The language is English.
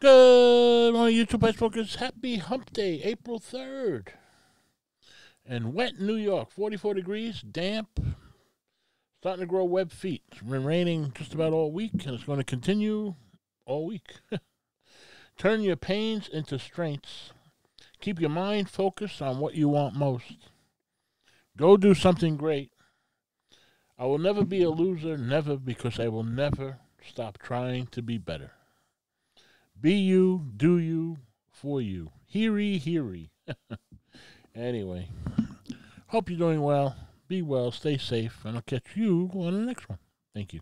Good morning, YouTube Ice Smokers. Happy Hump Day, April 3rd. And wet New York, 44 degrees, damp, starting to grow web feet. It's been raining just about all week, and it's going to continue all week. Turn your pains into strengths. Keep your mind focused on what you want most. Go do something great. I will never be a loser, never, because I will never stop trying to be better. Be you, do you, for you. Heary, heary. anyway, hope you're doing well. Be well, stay safe, and I'll catch you on the next one. Thank you.